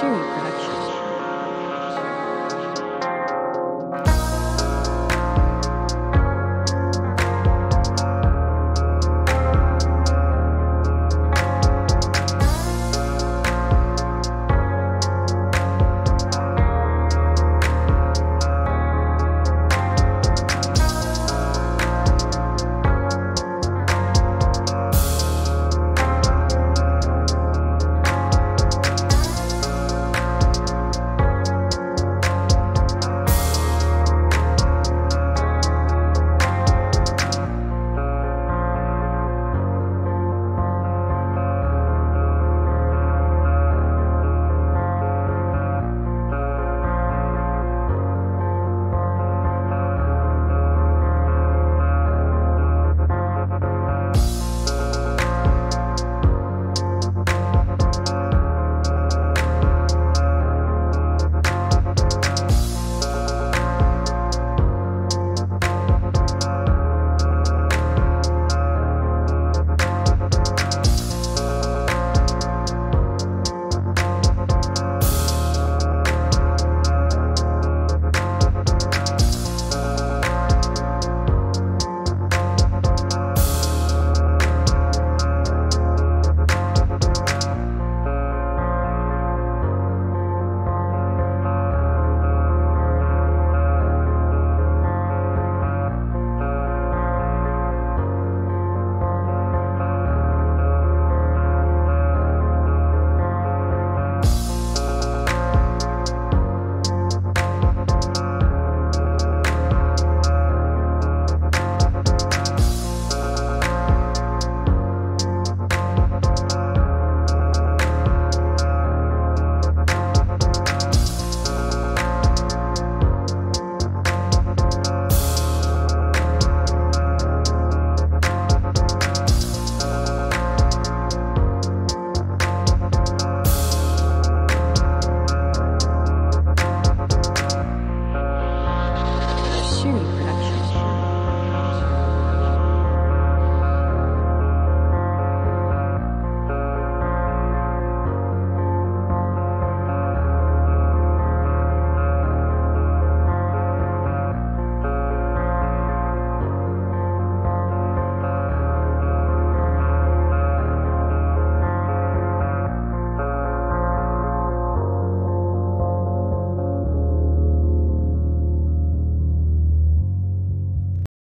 Sure.